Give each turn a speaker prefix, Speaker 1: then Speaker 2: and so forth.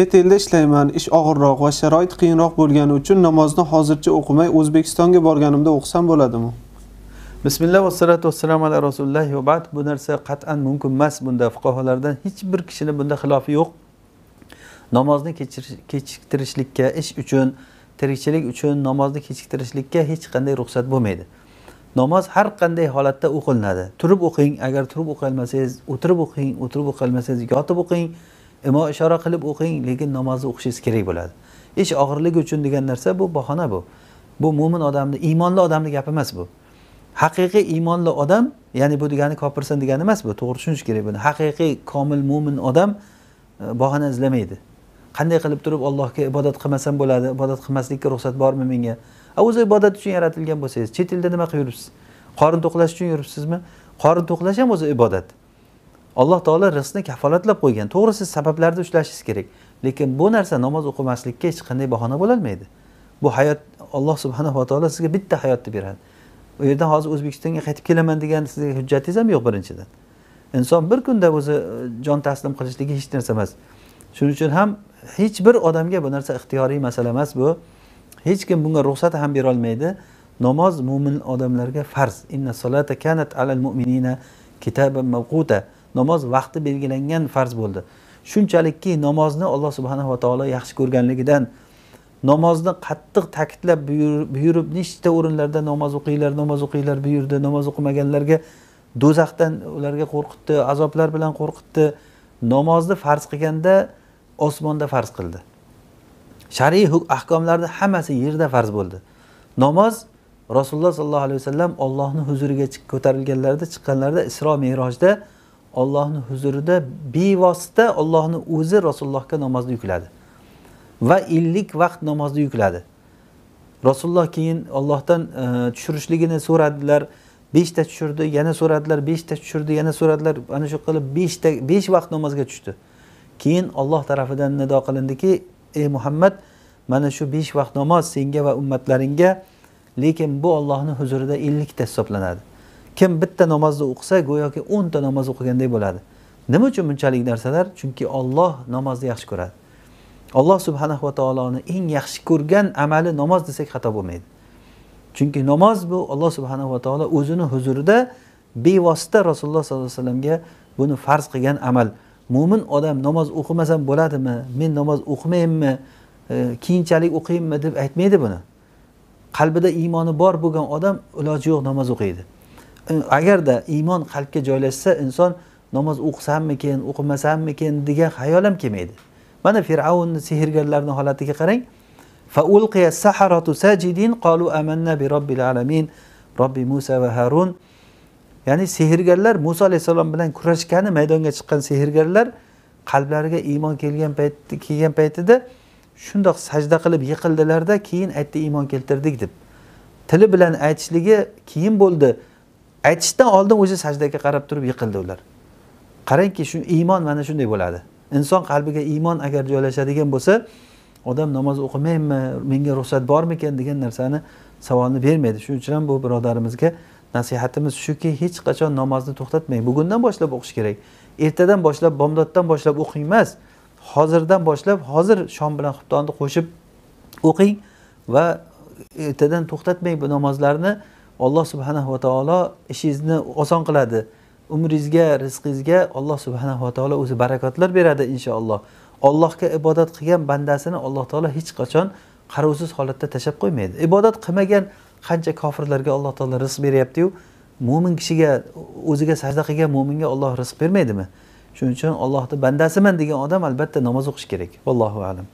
Speaker 1: chet elda ishlayman ish og'irroq va sharoit qiyinroq bo'lgani uchun namozni hozircha o'qimay o'zbekistonga borganimda o'qisam bo'ladimi
Speaker 2: bismillah vassalatu vassalamu ala rasulilloh va ba'd. Bu narsa qat'an mumkin emas bunda. Fuqarolardan hech bir kishini bunda xilofi yo'q. Namozni kechiktirishlikka ish uchun tirikchilik uchun namozni kechiktirishlikka hech qanday ruxsat bo'lmaydi. Namoz har qanday holatda o'qilinadi. Turib o'qing agar turib o'qiy olmasangiz o'tirib o'qing o'tirib o'qiy olmasangiz yotib o'qing. Imo ishora qilib o'qing lekin namozni o'qishingiz kerak bo'ladi. Ish og'irligi uchun degan narsa bu bahona bu. Bu mo'min odamni iymonli odamni gapi emas bu. Haqiqiy iymonli odam ya'ni bu degani kofirsan degani emas bu to'g'ri tushunish kerak buni. Haqiqiy komil mo'min odam e, bahona izlamaydi. Qanday qilib turib allohga ibodat qilmasam bo'ladi ibodat qilmaslikka ruxsat bormi menga? O'zi ibodat uchun yaratilgan bo'lsangiz chet elda nima qilib yuribsiz? Qorin to'qlash uchun yuribsizmi? Qorin to'qlash ham o'zi ibodat. Alloh taolo rizqni kafolatlab qo'ygan. To'g'ri siz sabablarni ushlashingiz kerak lekin bu narsa namoz o'qimaslikka hech qanday bahona bo'lolmaydi. Bu hayot alloh subhanava taolo sizga bitta hayotni beradi. U yerdan hozir o'zbekistonga qaytib kelaman degan sizga hujjatingiz ham yo'q birinchidan. Inson bir kunda o'zi e, jon taslim qilishligi hech narsa emas. Shuning uchun ham hech bir odamga bu narsa ixtiyoriy masala emas bu. Hech kim bunga ruxsat ham berolmaydi namoz mo'min odamlarga farz. Inna solata kanat alal mu'minina kitaban mavquta namoz vaqti belgilangan farz bo'ldi. Shunchalikki namozni alloh subhanava taolo yaxshi ko'rganligidan namozni qattiq ta'kidlab buyurib nechta o'rinlarda namoz o'qinglar namoz o'qinglar buyurdi namoz o'qimaganlarga do'zaxdan ularga qo'rqitdi azoblar bilan qo'rqitdi. Namozni farz qilganda osmonda farz qildi. Shar'iy ahkomlarni hammasi yerda farz bo'ldi. Namoz rasululloh sollallohu alayhi vasallam ollohni huzuriga ko'tarilganlarida chiqqanlarida isro merojda ollohni huzurida bevosita ollohni o'zi rasulullohga namozni yukladi. Va ellik vaqt namozni yukladi. Rasululloh keyin ollohdan e, so'radilar beshta tushirdi yana so'radilar beshta tushirdi yana so'radilar ana shu qilib beshta besh vaqt namozga tushdi. Keyin olloh tarafidan nido qilindiki ey muhammad mana shu besh vaqt namoz senga va ummatlaringga lekin bu ollohni huzurida ellikta hisoblanadi. Kim bitta namozni o'qisa go'yoki o'nta namoz o'qiganday bo'ladi. Nima uchun bunchalik narsalar? Chunki olloh namozni yaxshi ko'radi. Alloh subhanahu va taoloni eng yaxshi ko'rgan amali namoz desak xato bo'lmaydi. Chunki namoz bu alloh subhanahu va taolo o'zini huzurida bevosita rasululloh sollallohu alayhi vasallamga buni farz qilgan amal. Mo'min odam namoz o'qimasam bo'ladimi? Men namoz o'qimaymanmi e, keyinchalik o'qiymanmi deb aytmaydi buni. Qalbida iymoni bor bo'lgan odam iloji yo'q namoz o'qiydi. Agarda iymon qalbga joylashsa inson namoz o'qisammikin o'qimasammikin degan xayol ham kelmaydi. Mana fir'avnni sehrgarlarni holatiga qarang. Sajidin qalu amanna bi robbil alamin. Robbi musa va harun. Ya'ni sehrgarlar muso alayhissalom bilan kurashgani maydonga chiqqan sehrgarlar qalblariga iymon kelgan payt kelgan paytida shundoq sajda qilib yiqildilarda keyin aytdi iymon keltirdik deb. Tili bilan aytishligi keyin bo'ldi. Aytishdan oldin o'zi sajdaga qarab turib yiqildi ular. Qarangki shu iymon mana shunday bo'ladi. Inson qalbiga iymon agar joylashadigan bo'lsa odam namoz o'qimaymi menga ruxsat bormikan degan narsani savolni bermaydi. Shuning uchun ham bu birodarimizga nasihatimiz shuki hech qachon namozni to'xtatmang. Bugundan boshlab o'qish kerak. Ertadan boshlab bomdoddan boshlab o'qing emas. Hozirdan boshlab hozir shom bilan xuftonni qo'shib o'qing va ertadan to'xtatmang bu namozlarni. Alloh subhanahu va taolo ishingizni oson qiladi. Umringizga rizqingizga alloh subhanahu va taolo o'zi barakotlar beradi inshaalloh. Allohga ibodat qilgan bandasini alloh taolo hech qachon qarovsiz holatda tashlab qo'ymaydi. Ibodat qilmagan qancha kofirlarga alloh taolo rizq beryaptiyu mo'min kishiga o'ziga sajda qilgan mo'minga olloh rizq bermaydimi? Shuning uchun ollohni bandasiman degan odam albatta namoz o'qishi kerak. Vallohu alam.